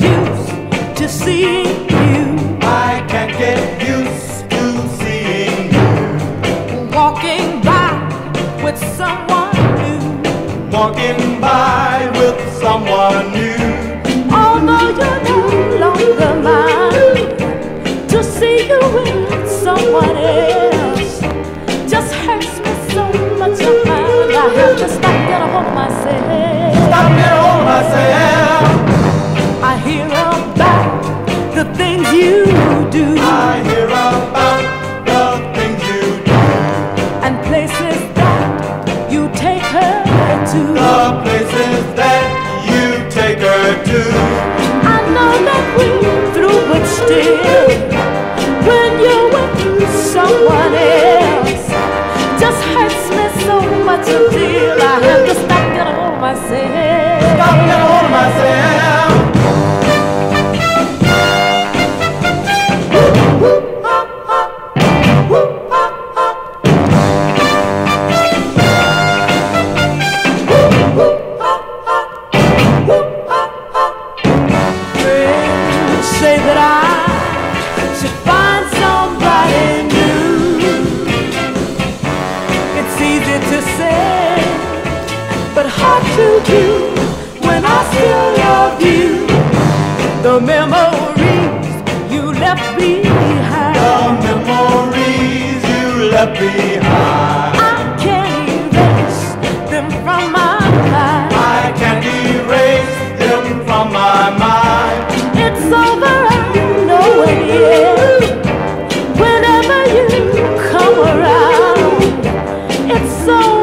used to seeing you. I can't get used to seeing you. Walking by with someone new. Walking by with someone new. Although you know. You do. I hear about the things you do. And places that you take her to. The places that you take her to. I know that we're through, but still, when you're with someone else, just hurts me so much until I have to stop, get a hold say that I should find somebody new. It's easy to say, but hard to do when I still love you. The memories you left behind. The memories you left behind. So